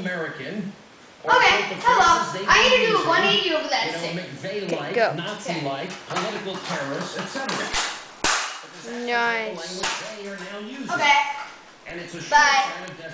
American. Okay, hello. I need to do a 180 over that You know. like go. Nazi-like, political terrorists, etc. Nice. Okay. And it's a short Bye.